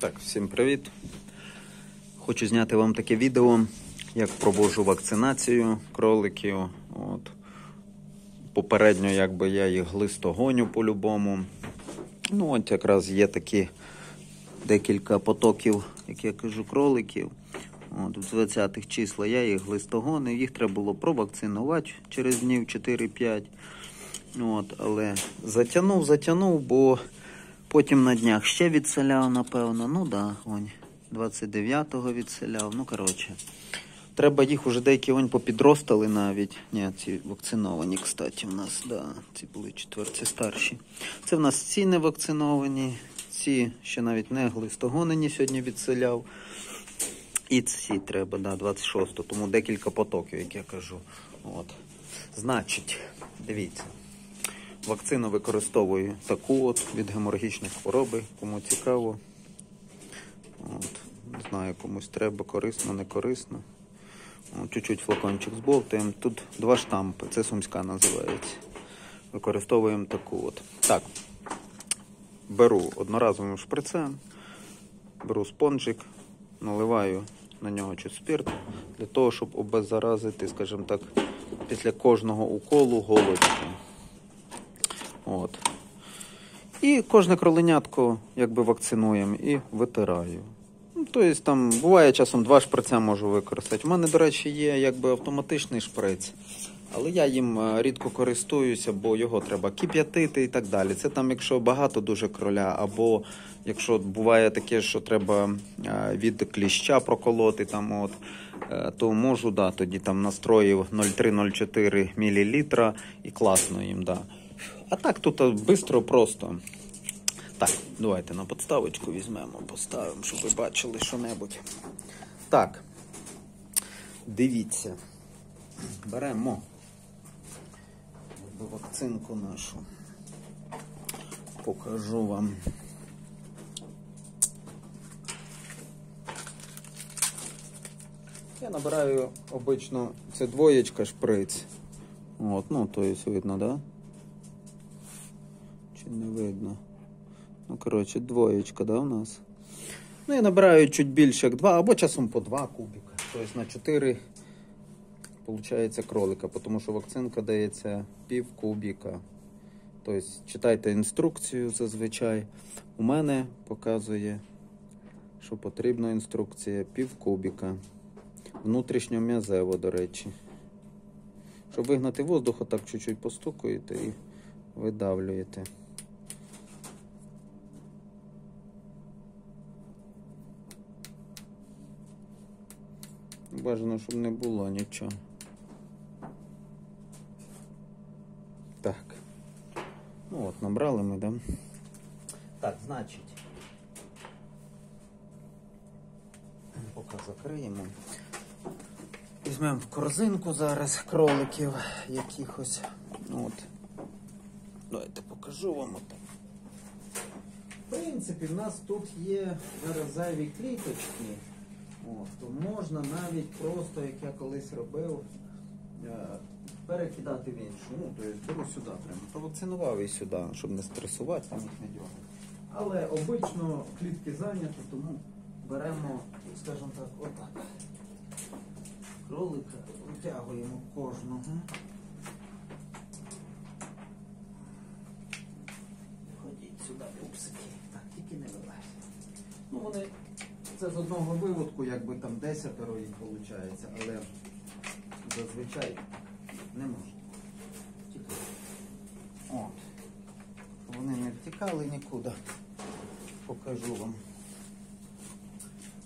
Так, всім привіт. Хочу зняти вам таке відео, як проводжу вакцинацію кроликів. От. Попередньо, якби я їх глистогоню по-любому. Ну, от якраз є такі декілька потоків, як я кажу, кроликів. От, в 20-х числа я їх глистогонив, їх треба було провакцинувати через днів 4-5. От, але затягнув, затягнув, бо потім на днях ще відселяв, напевно. Ну да, онь, 29-го відселяв. Ну, коротше. Треба їх уже деякі онь попідростали навіть. Ні, ці вакциновані, кстати, в нас, да, ці були четверті старші. Це в нас ці не вакциновані, ці ще навіть не глистогонені сьогодні відселяв. І ці треба, да, 26-го, тому декілька потоків, як я кажу. От. Значить, дивіться. Вакцину використовую таку от від геморагічних хвороби, кому цікаво. От. Не знаю, комусь треба, корисно, не корисно. Чуть-чуть флакончик зболтаємо. Тут два штампи, це сумська називається. Використовуємо таку от. Так. Беру одноразовим шприцем, беру спонжик, наливаю на нього чуть спирт, для того, щоб обеззаразити, скажімо так, після кожного уколу голочку. От. І кожне кроленятко якби вакцинуємо і витираю. Ну, тобто там буває часом два шприця можу використати. У мене, до речі, є якби автоматичний шприц. Але я їм е, рідко користуюся, бо його треба кип'ятити і так далі. Це там, якщо багато дуже кроля, або якщо буває таке, що треба е, від кліща проколоти, там от, е, то можу, да, тоді там настроїв 0,3-0,4 мл і класно їм, да. А так тут швидко, просто. Так, давайте на подставочку візьмемо, поставимо, щоб ви бачили що-небудь. Так. Дивіться. Беремо вакцинку нашу. Покажу вам. Я набираю обично, це двоєчка шприц. От, ну, то есть видно, да? Не видно? Ну, коротше, двоєчка, да, у нас? Ну, я набираю чуть більше, як два, або часом по два кубика. Тобто на 4 получається кролика, тому що вакцинка дається пів кубіка. Тобто читайте інструкцію зазвичай. У мене показує, що потрібна інструкція пів кубіка. Внутрішньом'язево, до речі. Щоб вигнати воздух, отак чуть-чуть постукуєте і видавлюєте. Бажано, щоб не було нічого. Так. Ну от, набрали ми, да? Так, значить. Поки закриємо. Візьмемо в корзинку зараз кроликів якихось. Ну, от. Давайте покажу вам отак. В принципі, в нас тут є зараз зайві кліточки. От, то можна навіть просто, як я колись робив, е, перекидати в іншу. Ну, тобто беру сюди прямо. Провакцинував і сюди, щоб не стресувати, там їх не дьогати. Але обично клітки зайняті, тому беремо, скажімо так, отак. Кролика витягуємо кожного. Ходіть сюди, пупсики. Так, тільки не вилазь. Ну вони це з одного виводку, якби там десятеро їх виходить, але зазвичай не можна. От. Вони не втікали нікуди. Покажу вам.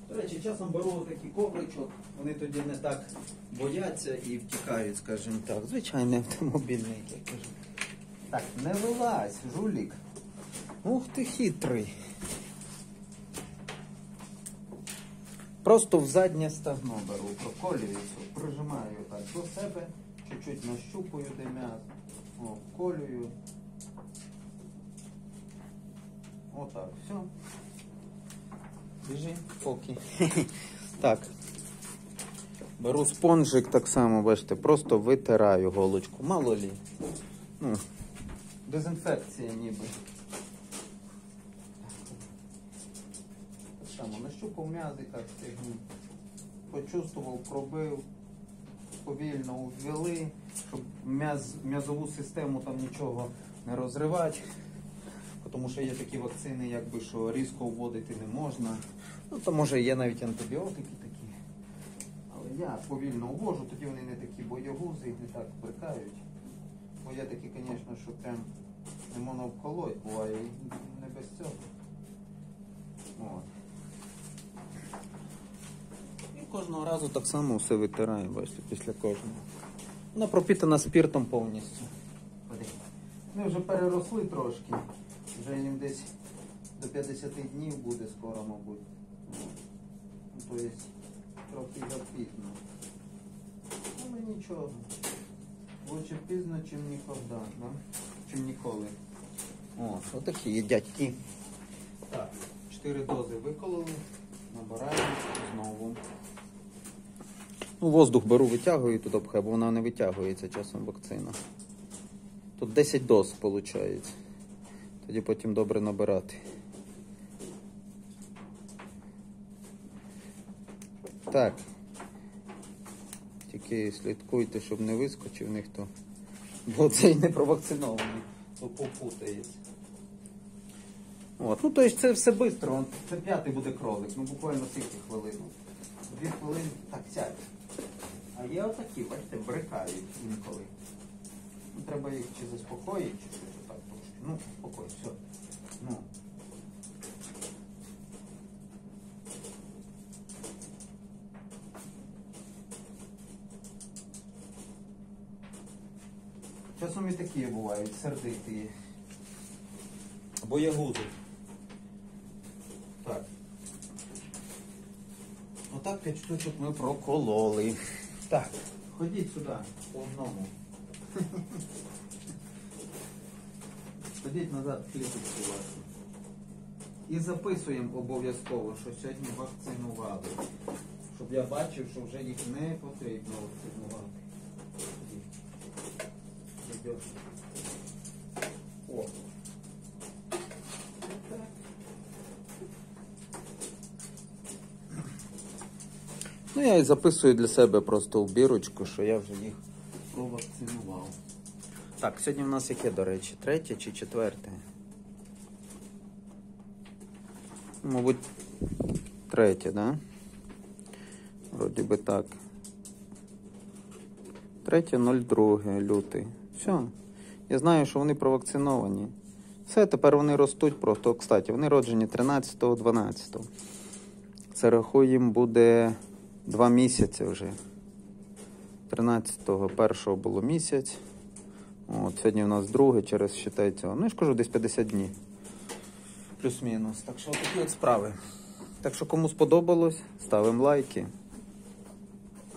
До речі, часом беру такий ковричок, вони тоді не так бояться і втікають, скажімо так. Звичайний автомобільний, я кажу. Так, не вилазь, жулік. Ух ти хитрий. Просто в заднє стегно беру, проколюю, прижимаю так до себе, чуть-чуть нащупую де м'ясо, О. Отак, все. Біжи, поки. Так. Беру спонжик так само, бачите, просто витираю голочку. Мало лі. Ну, дезінфекція ніби. Само нащупав м'язика, стегну, почувствував, пробив, повільно ввели, щоб м'яз, м'язову систему там нічого не розривати. Тому що є такі вакцини, якби що різко вводити не можна. Ну, то може є навіть антибіотики такі. Але я повільно ввожу, тоді вони не такі боягузи, не так брикають. Бо є такі, звісно, що прям не можна обколоть, буває і не без цього. От. І кожного разу так само все витираю, бачите, після кожного. Вона пропітана спіртом повністю. Ми вже переросли трошки. Вже їм десь до 50 днів буде скоро, мабуть. Ну, Тобто трохи запізно. Але нічого. Лучше пізно, чим ніколи, да? чим ніколи. О, отакі є дядьки. Так, 4 дози викололи, набираємо знову. Ну, воздух беру, витягую туди пхаю, бо вона не витягується часом вакцина. Тут 10 доз виходить. Тоді потім добре набирати. Так. Тільки слідкуйте, щоб не вискочив ніхто. Бо цей не провакцинований, то попутається. От. Ну, тобто це все швидко. Це п'ятий буде кролик, ну буквально скільки хвилин. Дві хвилини так сядь. А є отакі, бачите, брикають інколи. Ну, треба їх чи заспокоїти, чи щось так трошки. Ну, спокій, все. Ну. Часом і такі бувають, сердиті. Боягузи. Отак п'ять штучок ми прокололи. Так, ходіть сюди, по одному. Ходіть назад, кліпочку вашу. І записуємо обов'язково, що сьогодні вакцинували. Щоб я бачив, що вже їх не потрібно вакцинувати. О. Ну, я і записую для себе просто в бірочку, що я вже їх провакцинував. Так, сьогодні в нас яке, до речі, третє чи четверте? Мабуть, третє, да? Вроді би так. Третє, 02 лютий. Все. Я знаю, що вони провакциновані. Все, тепер вони ростуть просто. Кстати, вони роджені 13-12. Це рахуємо буде два місяці вже. 13-го першого було місяць. От, сьогодні у нас друге, через считайте. Ну, я ж кажу, десь 50 днів. Плюс-мінус. Так що такі от справи. Так що кому сподобалось, ставимо лайки.